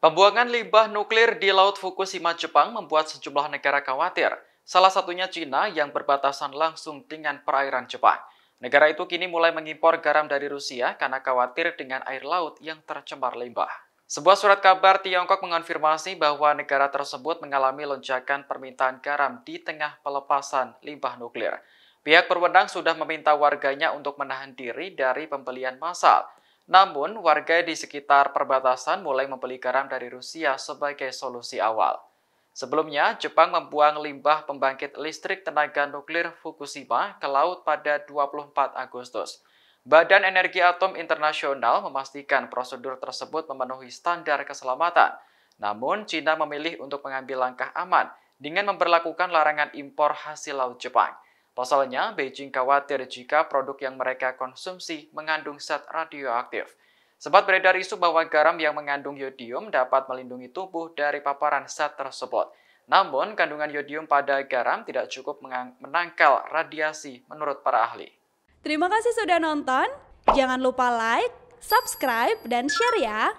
Pembuangan limbah nuklir di Laut Fukushima, Jepang membuat sejumlah negara khawatir. Salah satunya Cina yang berbatasan langsung dengan perairan Jepang. Negara itu kini mulai mengimpor garam dari Rusia karena khawatir dengan air laut yang tercemar limbah. Sebuah surat kabar Tiongkok mengonfirmasi bahwa negara tersebut mengalami lonjakan permintaan garam di tengah pelepasan limbah nuklir. Pihak berwenang sudah meminta warganya untuk menahan diri dari pembelian massal. Namun, warga di sekitar perbatasan mulai membeli garam dari Rusia sebagai solusi awal. Sebelumnya, Jepang membuang limbah pembangkit listrik tenaga nuklir Fukushima ke laut pada 24 Agustus. Badan Energi Atom Internasional memastikan prosedur tersebut memenuhi standar keselamatan. Namun, China memilih untuk mengambil langkah aman dengan memperlakukan larangan impor hasil laut Jepang. Pasalnya, Beijing khawatir jika produk yang mereka konsumsi mengandung zat radioaktif. Sempat beredar isu bahwa garam yang mengandung yodium dapat melindungi tubuh dari paparan zat tersebut. Namun, kandungan yodium pada garam tidak cukup menangkal radiasi menurut para ahli. Terima kasih sudah nonton. Jangan lupa like, subscribe, dan share ya.